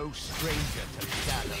No stranger to shadow.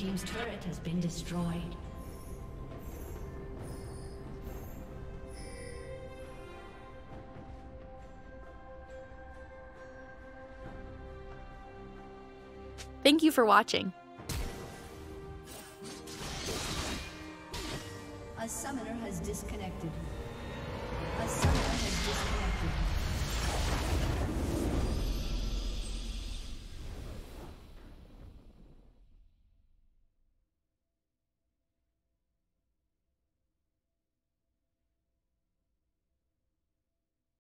Team's turret has been destroyed. Thank you for watching. A summoner has disconnected. A summoner has disconnected.